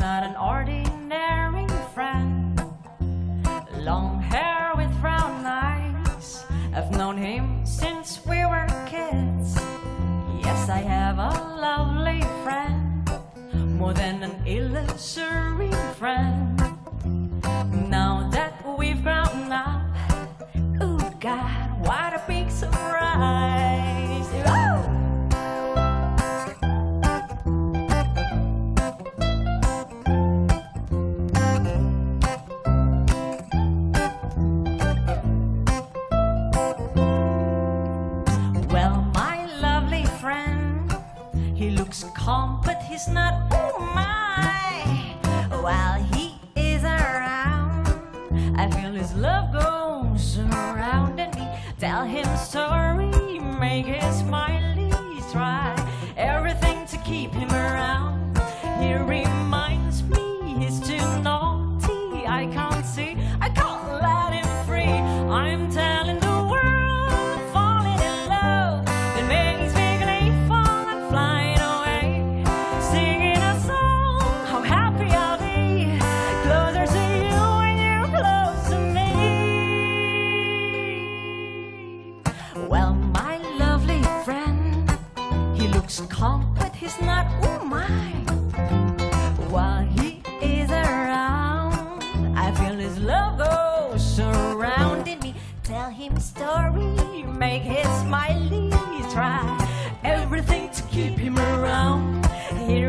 not an ordinary friend. Long hair with brown eyes. I've known him since we were kids. Yes, I have a lovely friend, more than an illusory friend. Now that we've grown up, oh God, what a big surprise! He looks calm, but he's not. Oh my! While he is around, I feel his love go surrounding me. Tell him story, make him smiley, try everything to keep him around. He reminds me he's too naughty. I can't see, I can't let him free. I'm telling looks calm, but he's not. Oh my! While he is around, I feel his love go surrounding me. Tell him a story, make his smiley try everything to keep him around. He